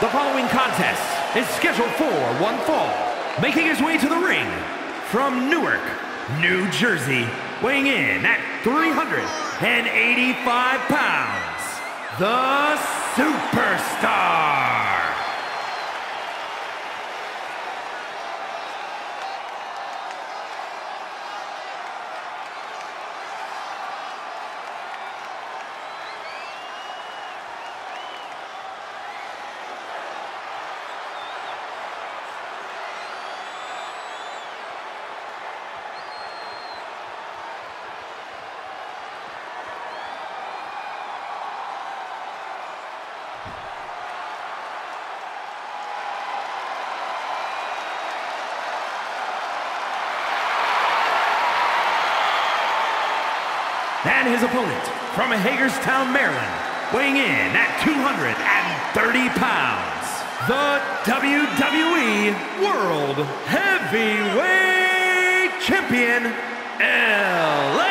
The following contest is scheduled for one fall. Making his way to the ring from Newark, New Jersey, weighing in at 385 pounds, the Superstar. And his opponent from Hagerstown, Maryland, weighing in at 230 pounds, the WWE World Heavyweight Champion, LA